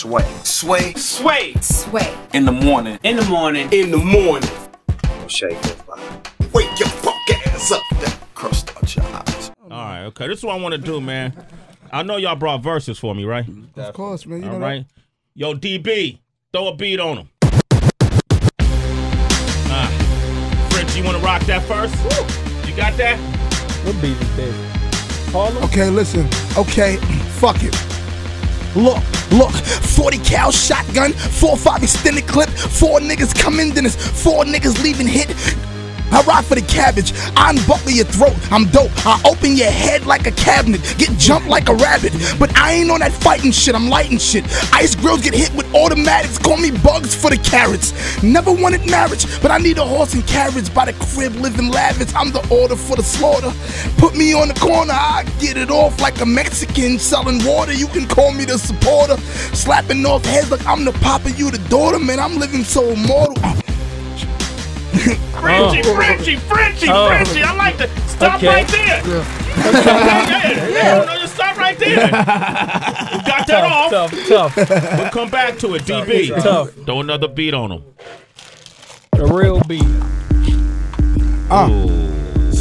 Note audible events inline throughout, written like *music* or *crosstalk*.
Sway. Sway. Sway. Sway. In the morning. In the morning. In the morning. Shake your fire. Wake your fuck ass up. That crust out your eyes. All right, okay. This is what I want to do, man. I know y'all brought verses for me, right? Of course, man. You All know right. Yo, DB, throw a beat on him. Ah, French, you want to rock that first? You got that? What beat is this? that? Harlem? Okay, listen. Okay, fuck it. Look, look, 40 cal shotgun, 4-5 extended clip, four niggas coming, then it's four niggas leaving hit. I ride for the cabbage, I unbuckle your throat, I'm dope. I open your head like a cabinet, get jumped like a rabbit. But I ain't on that fighting shit, I'm lighting shit. Ice grills get hit with automatics, call me bugs for the carrots. Never wanted marriage, but I need a horse and carriage by the crib, living lavish. I'm the order for the slaughter. Put me on the corner, I get it off like a Mexican selling water. You can call me the supporter. Slapping off heads like I'm the papa, you the daughter, man. I'm living so immortal. Frenchie, oh. Frenchie, Frenchie, Oh. Frenchie. I like to stop Okay. right there. Yeah, *laughs* yeah, yeah. No, just stop right there. *laughs* We got that off. Tough, tough. We'll come back to it, DB. Tough. Throw another beat on him. A real beat.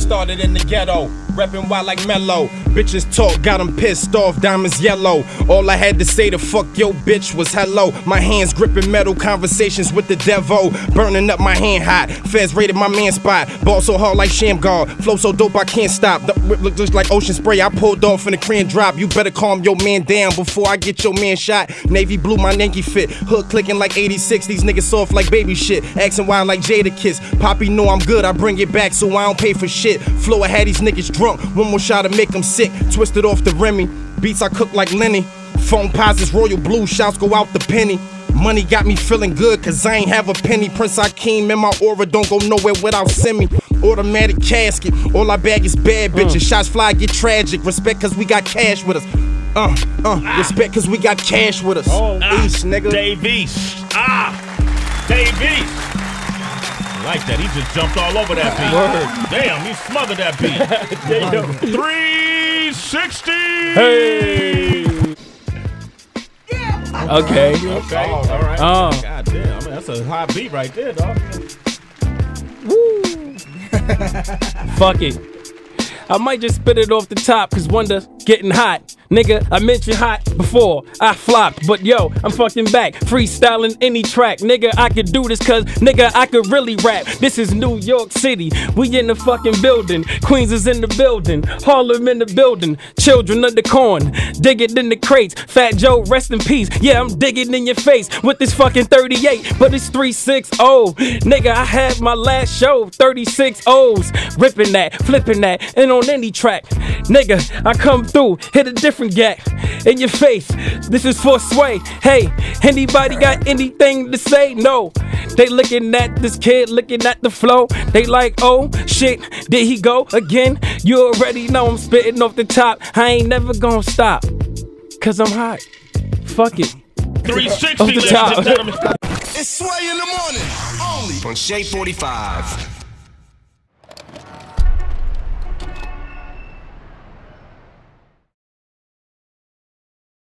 Started in the ghetto, reppin' wild like mellow. Bitches talk, got 'em pissed off, diamonds yellow. All I had to say to fuck yo bitch was hello. My hands gripping metal, conversations with the devil. Burning up my hand hot. Feds raided my man spot. Ball so hard like Shamgar. Flow so dope I can't stop. The whip look just like ocean spray. I pulled off in the crayon drop. You better calm your man down before I get your man shot. Navy blue, my Yankee fit. Hook clicking like 86. These niggas soft like baby shit. Acting wild like Jadakiss. Poppy know I'm good. I bring it back so I don't pay for shit. Flow, I had these niggas drunk. One more shot to make them sick. Twisted off the Remy. Beats I cook like Lenny. Foamposites, royal blue. Shouts go out the penny. Money got me feeling good, cause I ain't have a penny. Prince Akeem in my aura, don't go nowhere without semi. Automatic casket, all I bag is bad bitches. Shots fly, get tragic. Respect, cause we got cash with us. Uh, uh, respect, cause we got cash with us. Ah, East, nigga. Dave East. Ah, Dave East. I like that. He just jumped all over that beat. Damn, he smothered that beat. *laughs* 360. Hey. Okay. Okay, all right. Oh. oh. God damn, I mean, that's a high beat right there, dog. *laughs* Fuck it. I might just spit it off the top, cause wonder getting hot. Nigga, I mentioned hot before. I flopped, but yo, I'm fucking back. Freestyling any track. Nigga, I could do this cause nigga, I could really rap. This is New York City. We in the fucking building. Queens is in the building. Harlem in the building. Children of the corn. Dig it in the crates. Fat Joe, rest in peace. Yeah, I'm digging in your face with this fucking 38. But it's 360. Nigga, I had my last show. 36 O's. Ripping that, flipping that, and on any track. Nigga, I come through, hit a different gap in your face. This is for sway. Hey, anybody got anything to say? No. They looking at this kid, looking at the flow. They like, oh shit, did he go again? You already know I'm spitting off the top. I ain't never gonna stop. Cause I'm hot. Fuck it. 360, Off the top. It's Sway in the morning. Only on Shade 45.